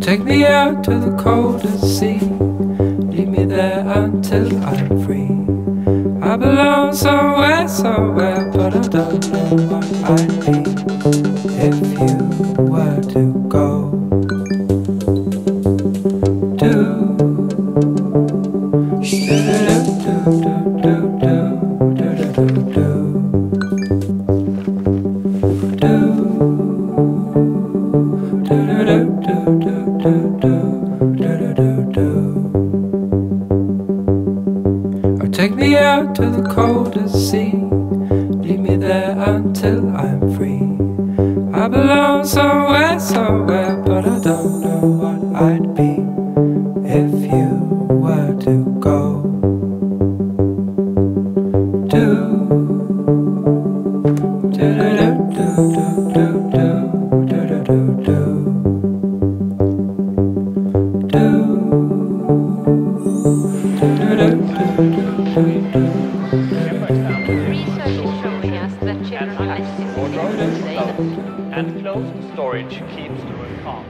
Take me out to the coldest sea. Leave me there until I'm free. I belong somewhere, somewhere, but I don't know what I'd be if you were to go. Do. Or take me out to the coldest sea. Leave me there until I'm free. I belong somewhere, somewhere, but I don't know what I'd be if you were to go. Do. Do-do-do-do-do-do-do. And closed storage keeps the room calm.